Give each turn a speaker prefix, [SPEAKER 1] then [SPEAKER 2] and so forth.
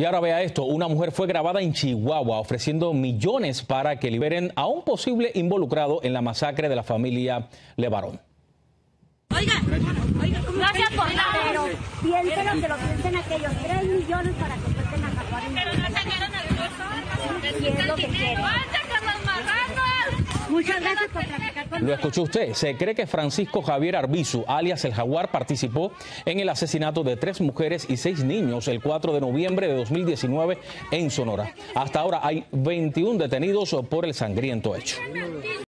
[SPEAKER 1] Y ahora vea esto, una mujer fue grabada en Chihuahua ofreciendo millones para que liberen a un posible involucrado en la masacre de la familia Levarón.
[SPEAKER 2] Oiga, oiga, gracias por nada.
[SPEAKER 3] Pero piensen lo que lo piensen aquellos 3 millones para que suelten a Cacuarín.
[SPEAKER 2] Pero no sacaron a los
[SPEAKER 3] Y es lo que quieren.
[SPEAKER 2] con los marranos!
[SPEAKER 3] Muchas gracias por platicar con
[SPEAKER 1] Lo escuchó usted. Se cree que Francisco Javier Arbizu, alias el Jaguar, participó en el asesinato de tres mujeres y seis niños el 4 de noviembre de 2019 en Sonora. Hasta ahora hay 21 detenidos por el sangriento hecho.